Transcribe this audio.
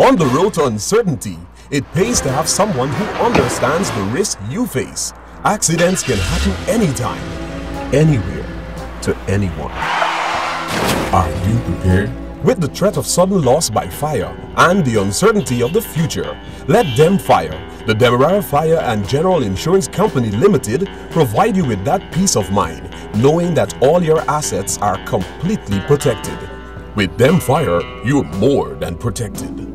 On the road to uncertainty, it pays to have someone who understands the risk you face. Accidents can happen anytime, anywhere, to anyone. Are you prepared? With the threat of sudden loss by fire and the uncertainty of the future, let Dem Fire, the Demerara Fire and General Insurance Company Limited, provide you with that peace of mind, knowing that all your assets are completely protected. With Dem Fire, you're more than protected.